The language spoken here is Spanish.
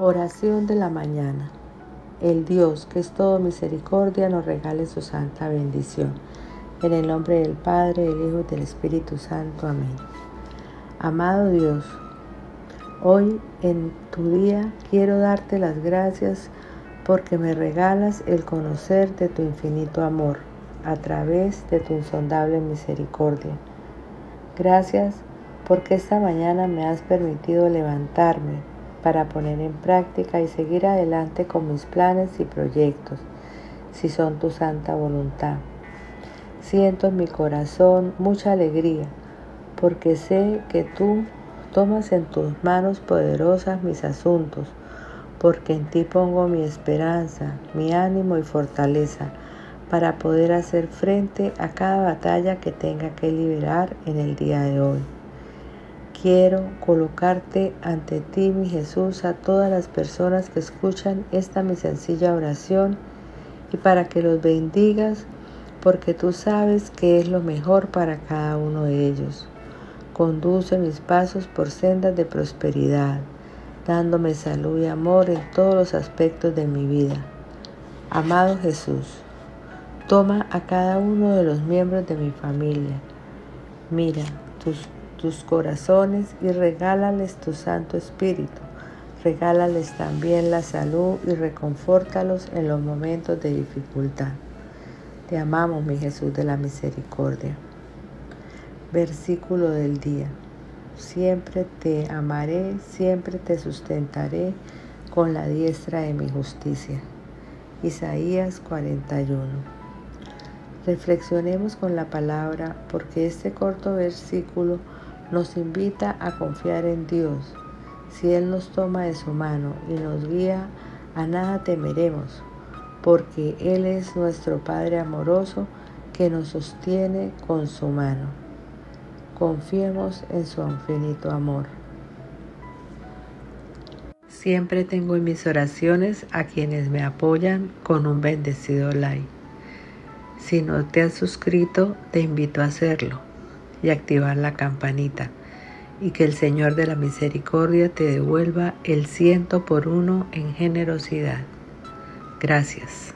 Oración de la mañana. El Dios, que es todo misericordia, nos regale su santa bendición. En el nombre del Padre, del Hijo y del Espíritu Santo. Amén. Amado Dios, hoy en tu día quiero darte las gracias porque me regalas el conocer de tu infinito amor a través de tu insondable misericordia. Gracias porque esta mañana me has permitido levantarme para poner en práctica y seguir adelante con mis planes y proyectos, si son tu santa voluntad. Siento en mi corazón mucha alegría, porque sé que tú tomas en tus manos poderosas mis asuntos, porque en ti pongo mi esperanza, mi ánimo y fortaleza para poder hacer frente a cada batalla que tenga que liberar en el día de hoy. Quiero colocarte ante ti, mi Jesús, a todas las personas que escuchan esta mi sencilla oración y para que los bendigas, porque tú sabes que es lo mejor para cada uno de ellos. Conduce mis pasos por sendas de prosperidad, dándome salud y amor en todos los aspectos de mi vida. Amado Jesús, toma a cada uno de los miembros de mi familia. Mira, tus tus corazones y regálales tu Santo Espíritu. Regálales también la salud y reconfórtalos en los momentos de dificultad. Te amamos, mi Jesús de la misericordia. Versículo del día. Siempre te amaré, siempre te sustentaré con la diestra de mi justicia. Isaías 41. Reflexionemos con la palabra porque este corto versículo nos invita a confiar en Dios. Si Él nos toma de su mano y nos guía, a nada temeremos, porque Él es nuestro Padre amoroso que nos sostiene con su mano. Confiemos en su infinito amor. Siempre tengo en mis oraciones a quienes me apoyan con un bendecido like. Si no te has suscrito, te invito a hacerlo y activar la campanita y que el Señor de la Misericordia te devuelva el ciento por uno en generosidad. Gracias.